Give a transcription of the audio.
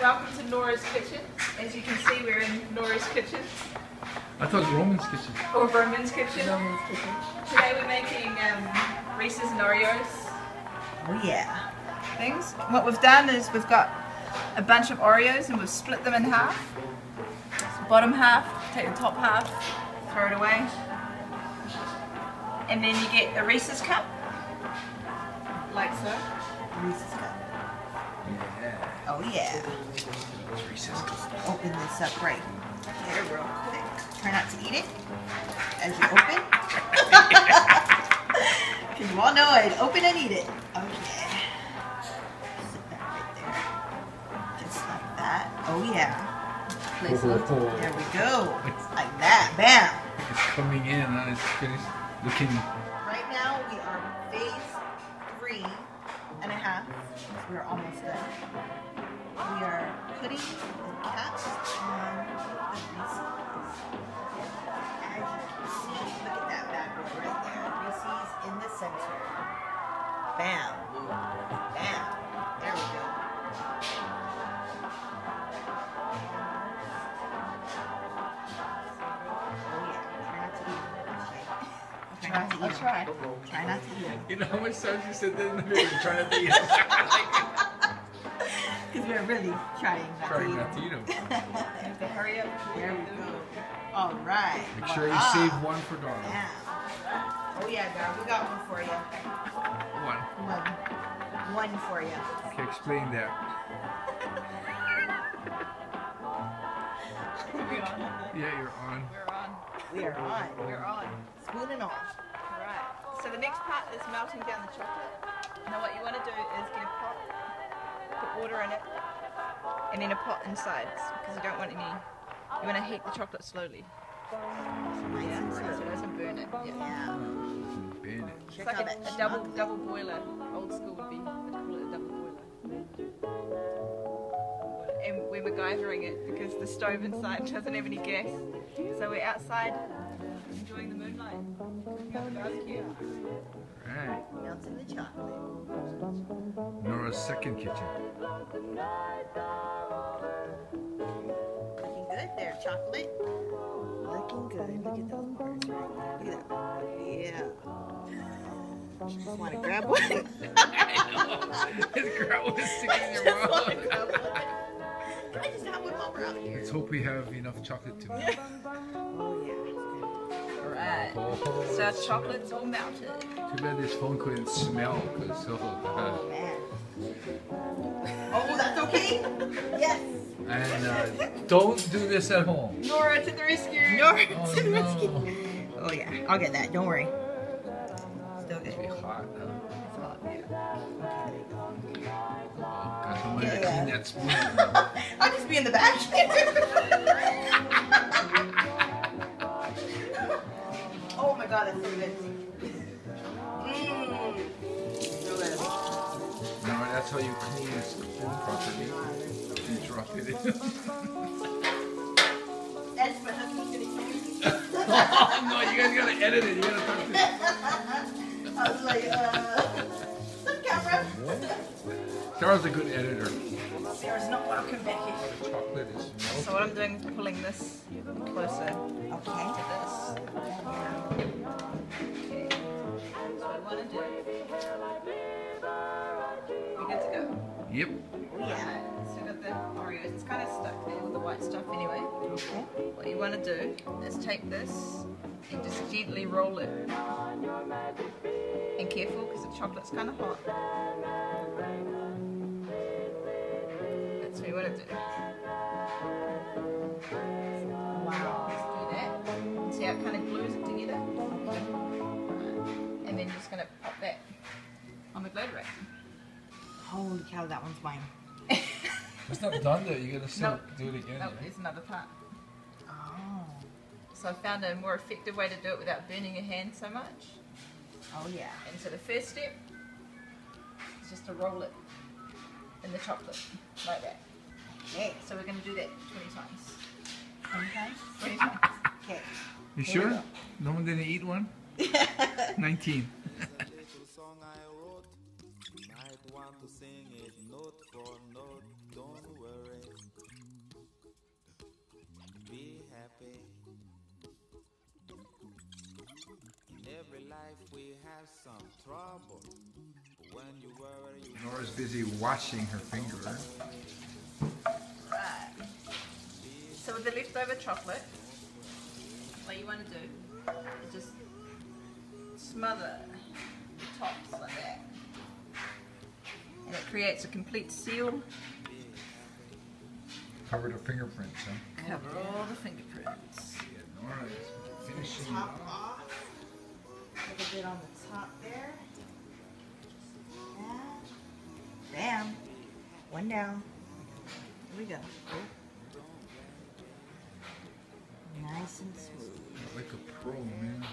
welcome to Nora's Kitchen. As you can see, we're in Nora's Kitchen, I thought Roman's kitchen. or Roman's Kitchen. Today we're making um, Reese's and Oreos Oh yeah. things. What we've done is we've got a bunch of Oreos and we've split them in half. Bottom half, take the top half, throw it away. And then you get a Reese's cup, like so. Reese's cup. Yeah. Oh yeah. Reese's Open this up right here real quick. Try not to eat it as you open. Because you all know it. Open and eat it. Oh yeah. Sit that right there. Just like that. Oh yeah. Place it. There we go. Like that. Bam. It's coming in and it's finished looking. We're almost done. We are putting the cap on the Reese's. As you can see, look at that bad boy right there. Reese's in the center. Bam. Try not to eat it. Try not to I'll try. Try not to eat it. You know how much times you said that in the video trying not to eat Because we're really trying not Trying to not to eat eat them. Have to hurry up. There we go. All right. Make sure you Voila. save one for Donna. Yeah. Oh yeah, Dar, we got one for you. One. One. One for you. Okay, explain that. We're on. Yeah, you're on. We're on. We are on. We're. Spoon and all. Alright. So the next part is melting down the chocolate. Now what you want to do is get a pot, put water in it, and then a pot inside because you don't want any. You want to heat the chocolate slowly. Yeah, so it doesn't burn it. Yeah. Yeah. Burn it. It's Here like a, a double double boiler. Old school would be And we're MacGyvering it because the stove inside doesn't have any gas. So we're outside enjoying the moonlight, cooking on the barbecue. Right. Melting the chocolate. Nora's second kitchen. Looking good there, chocolate. Looking good. Look at those birds right there. Look at that. Yeah. Just want to grab one. His girl was sticking in your Just want to mouth. Let's hope we have enough chocolate to make. Oh yeah. Alright. Oh, So our chocolate's all melted. Too bad this phone couldn't smell because so. Uh, Oh man. Oh, that's okay. Yes. and uh, don't do this at home. Nora to the rescue! Nora Oh to the no. rescue. Oh yeah. I'll get that. Don't worry. Still It'll be hot. Huh? It's hot, yeah. Oh, got somebody to Yeah. clean that spoon. I'll just be in the back. oh my god, that's so good. Mmm. So. No, that's how you clean a spoon properly. You drop it in. That's my husband's gonna oh no, you guys gotta edit it. You gotta talk to I was like, uh, camera. Sarah's a good editor. Sarah's not welcome back here. The chocolate is melted. So what I'm doing is pulling this closer Okay. to this. Okay. So what I want to do. We good to go. Yep. Yeah. So we've got the Oreos. It's kind of stuck there with the white stuff anyway. Okay. What you want to do is take this and just gently roll it. And careful because the chocolate's kind of hot. That's what you want to do. Wow. Do that. See how it kind of glues it together? Right. And then you're just going to pop that on the glade rack. Holy cow, that one's mine. It's not done though. You gotta still Nope. do it again. No, right? Eh? there's another part. Oh. So I found a more effective way to do it without burning your hand so much. Oh yeah. And so the first step is just to roll it in the chocolate like that. Okay. So we're gonna do that twenty times. Twenty times? Twenty times. Okay. You Here sure? No one didn't eat one? Nineteen. Nora's busy washing her finger. Right. So with the leftover chocolate, what you want to do is just smother the tops like that. And it creates a complete seal. Cover the fingerprints, huh? Cover all the fingerprints. Yeah, Nora finishing Top off. off. A little bit on the top there. And bam. One down. Here we go. Nice and smooth. Like a pro, man.